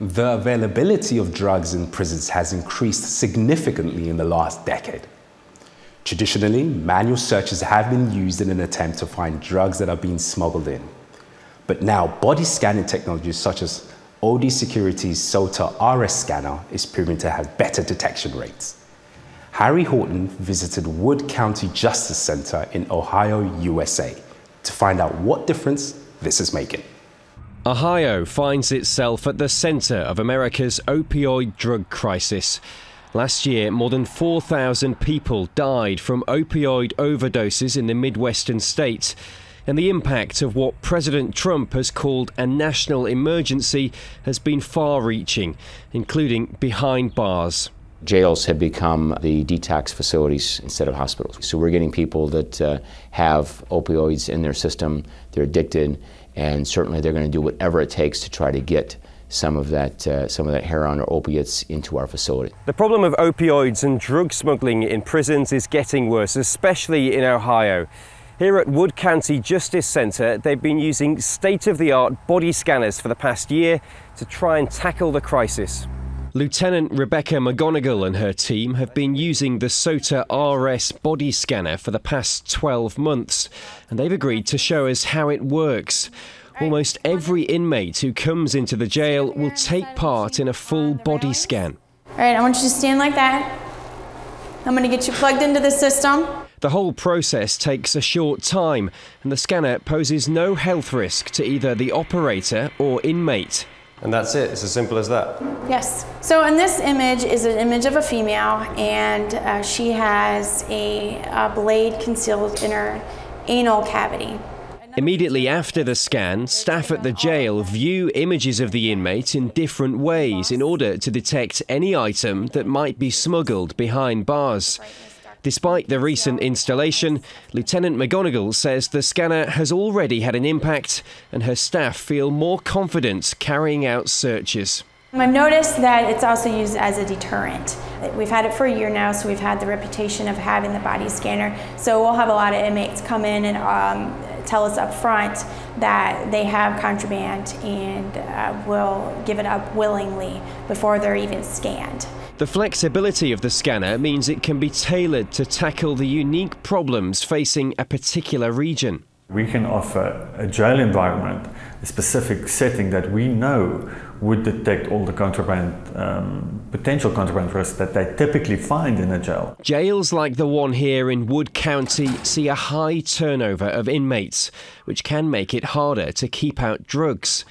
The availability of drugs in prisons has increased significantly in the last decade. Traditionally, manual searches have been used in an attempt to find drugs that are being smuggled in. But now, body scanning technologies such as OD Security's Soter RS scanner is proving to have better detection rates. Harry Horton visited Wood County Justice Center in Ohio, USA, to find out what difference this is making. Ohio finds itself at the center of America's opioid drug crisis. Last year, more than 4,000 people died from opioid overdoses in the Midwestern states. And the impact of what President Trump has called a national emergency has been far reaching, including behind bars. Jails have become the detox facilities instead of hospitals. So we're getting people that uh, have opioids in their system, they're addicted, and certainly they're going to do whatever it takes to try to get some of that uh, some of that heroin or opiates into our facility. The problem of opioids and drug smuggling in prisons is getting worse, especially in Ohio. Here at Wood County Justice Center, they've been using state-of-the-art body scanners for the past year to try and tackle the crisis. Lieutenant Rebecca McGonigal and her team have been using the Soter RS body scanner for the past 12 months, and they've agreed to show us how it works. Almost every inmate who comes into the jail will take part in a full body scan. All right, I want you to stand like that. I'm going to get you plugged into the system. The whole process takes a short time, and the scanner poses no health risk to either the operator or inmate. And that's it, it's as simple as that. Yes. So in this image is an image of a female and uh, she has a, a blade concealed in her anal cavity. Immediately after the scan, staff at the jail view images of the inmate in different ways in order to detect any item that might be smuggled behind bars. Despite the recent installation, Lieutenant McGonigal says the scanner has already had an impact and her staff feel more confident carrying out searches. I've noticed that it's also used as a deterrent. We've had it for a year now, so we've had the reputation of having the body scanner. So we'll have a lot of inmates come in and um, tell us up front that they have contraband and uh, will give it up willingly before they're even scanned. The flexibility of the scanner means it can be tailored to tackle the unique problems facing a particular region. We can offer a jail environment, a specific setting that we know would detect all the contraband, um, potential contraband risks that they typically find in a jail. Jails like the one here in Wood County see a high turnover of inmates, which can make it harder to keep out drugs.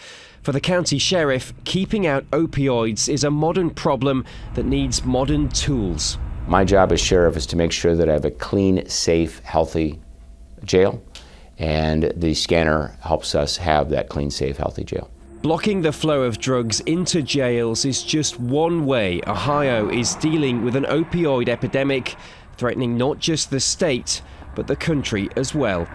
For the county sheriff, keeping out opioids is a modern problem that needs modern tools. My job as sheriff is to make sure that I have a clean, safe, healthy jail, and the scanner helps us have that clean, safe, healthy jail. Blocking the flow of drugs into jails is just one way Ohio is dealing with an opioid epidemic, threatening not just the state, but the country as well.